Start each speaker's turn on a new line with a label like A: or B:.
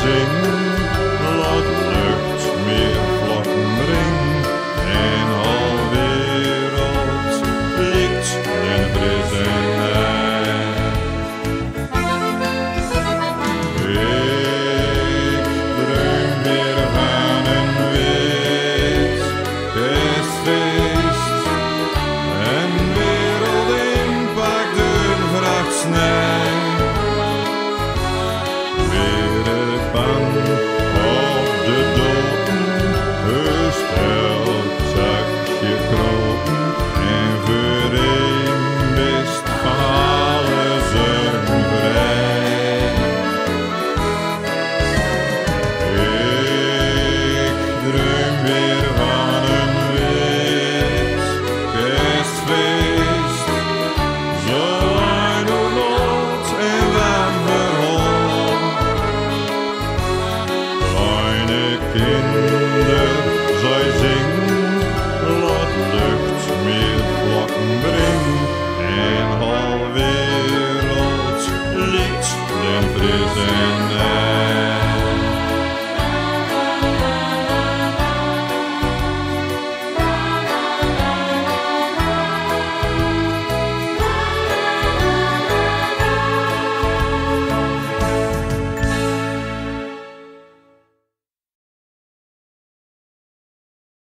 A: Sing.